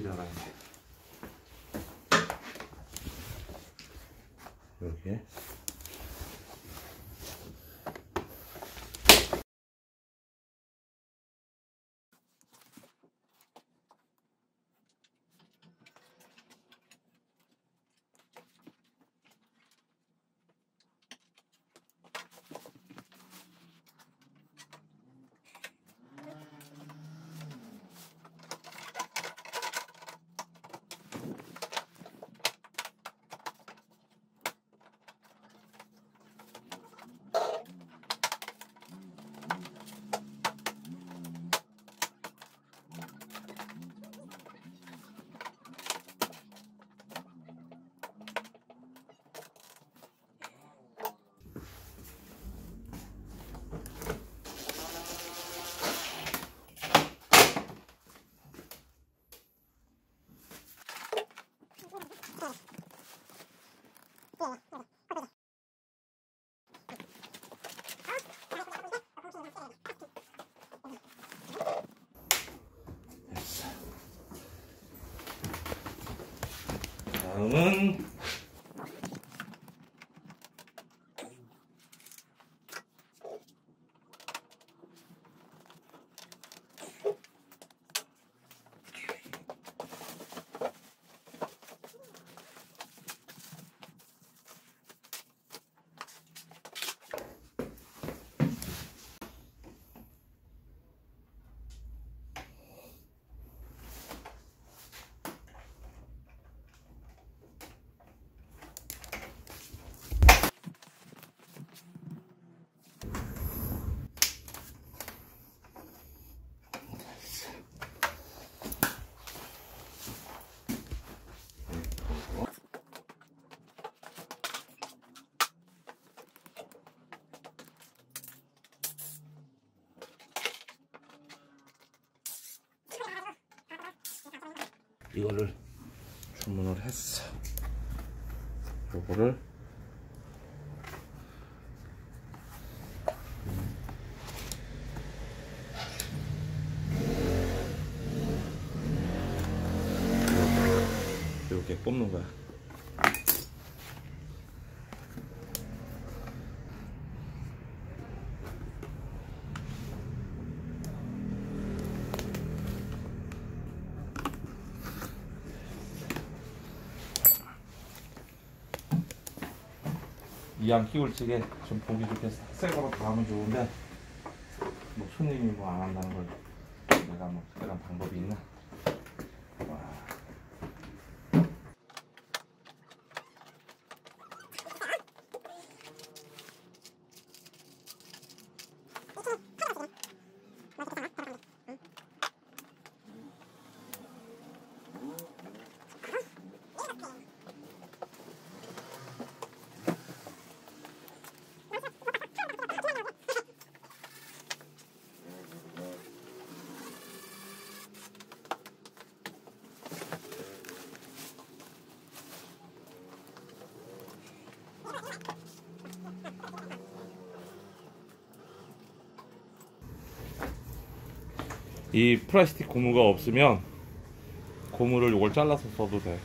들어가 있네. 여기에. 됐어. 다음은 이거를 주문을 했어. 요거를 이렇게 뽑는 거야. 이왕 키울 적에 좀 보기 좋게 새 거로 다 하면 좋은데 뭐 손님이 뭐 안 한다는 걸 내가 뭐 특별한 방법이 있나? 이 플라스틱 고무가 없으면 고무를 이걸 잘라서 써도 돼.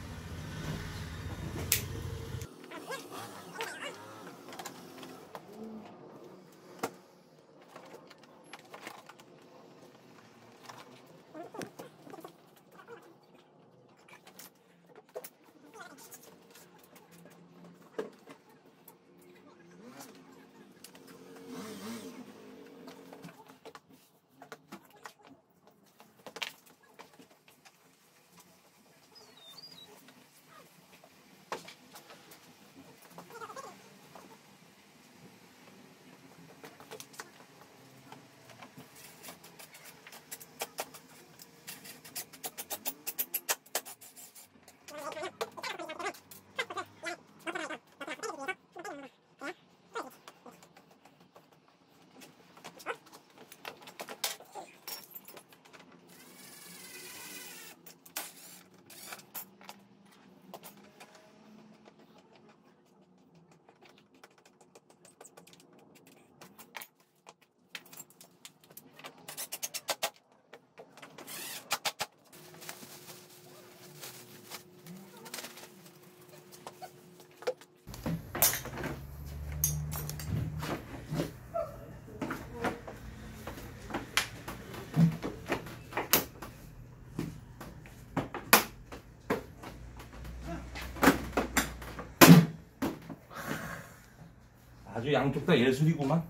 아주 양쪽 다 예술이구만.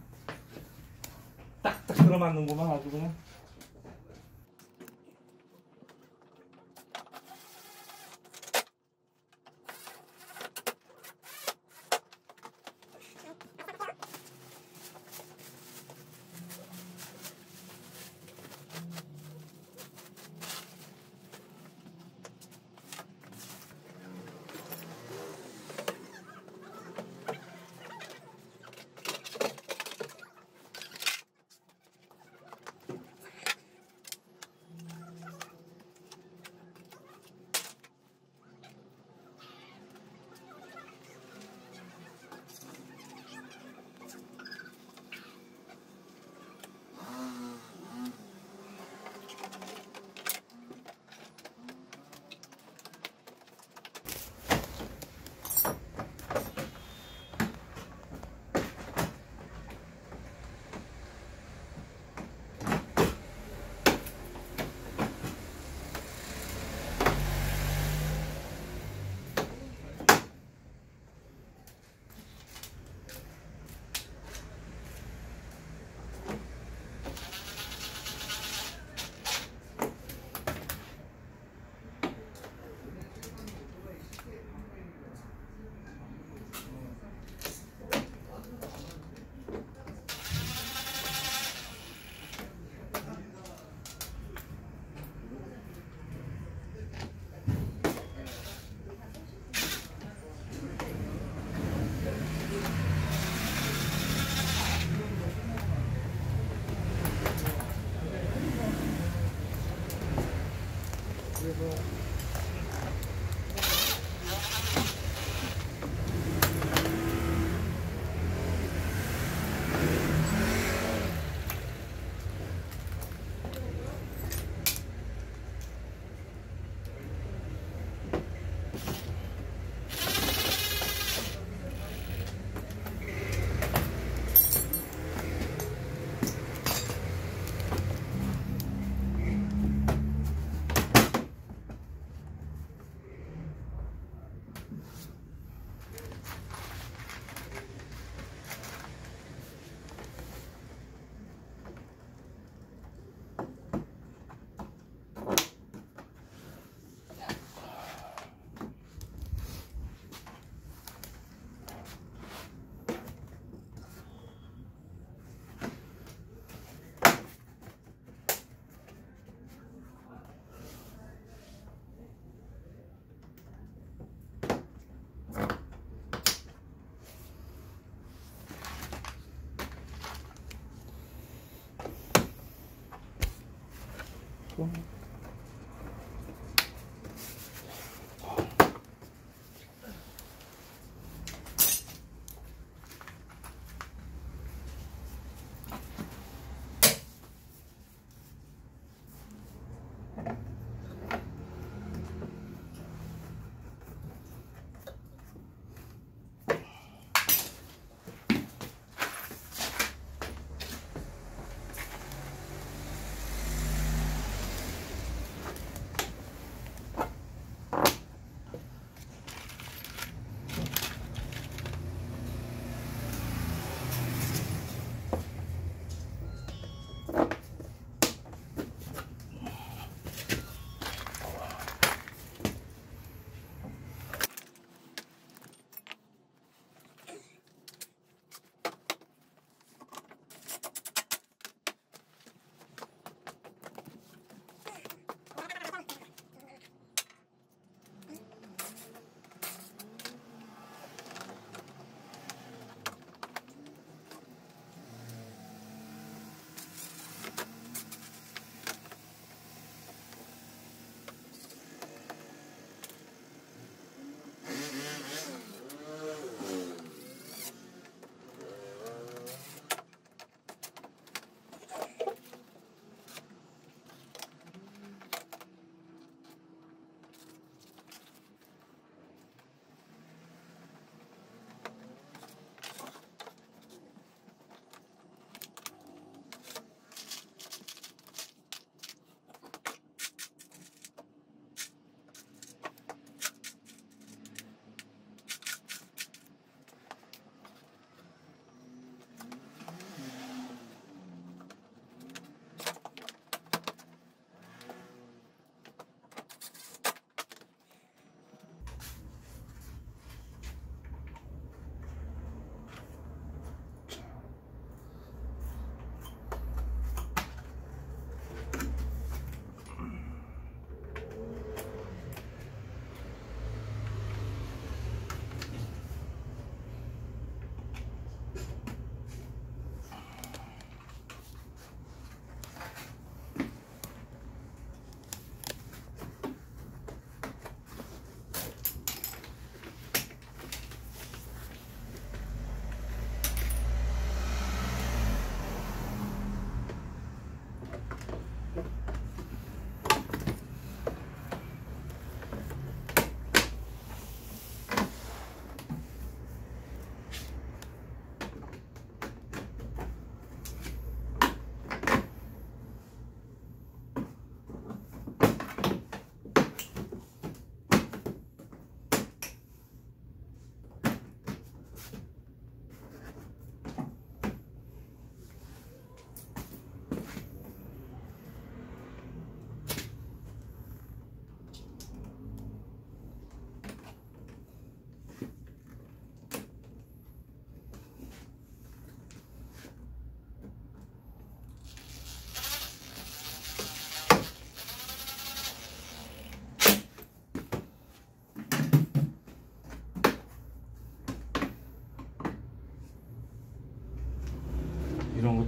딱딱 들어맞는구만 아주 그냥.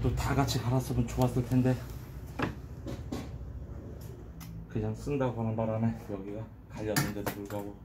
이것도 다 같이 갈았으면 좋았을 텐데. 그냥 쓴다고 하는 바람에 여기가 갈렸는데도 불구하고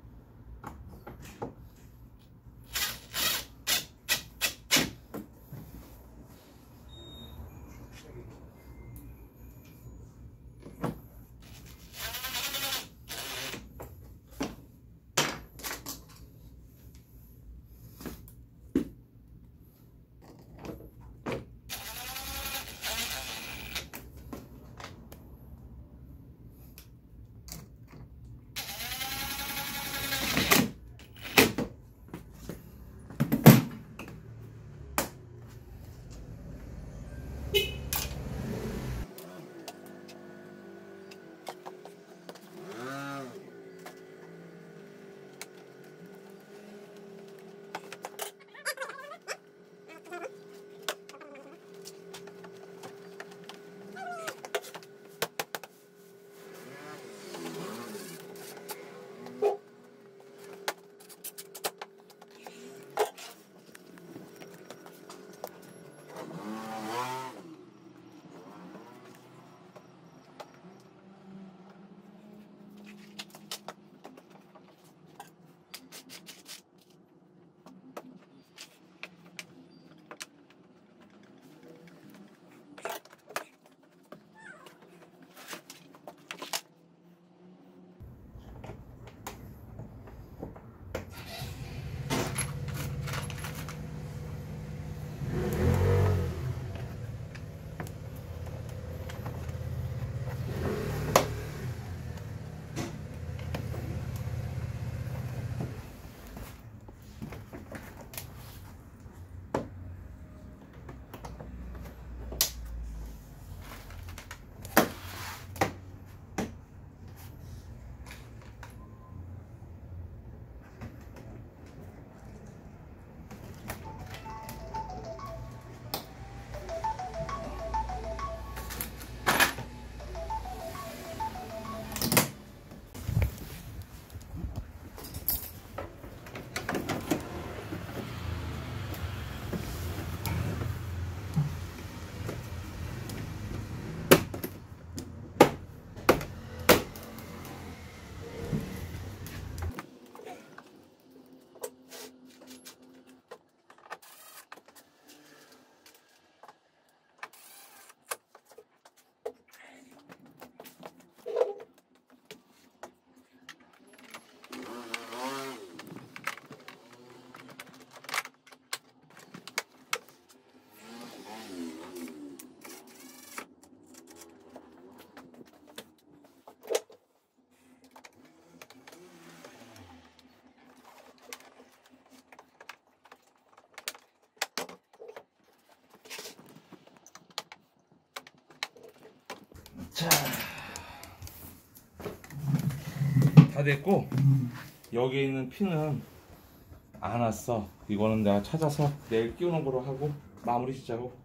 다 됐고 여기 있는 핀은 안 왔어. 이거는 내가 찾아서 내일 끼우는 거로 하고 마무리 짓자고.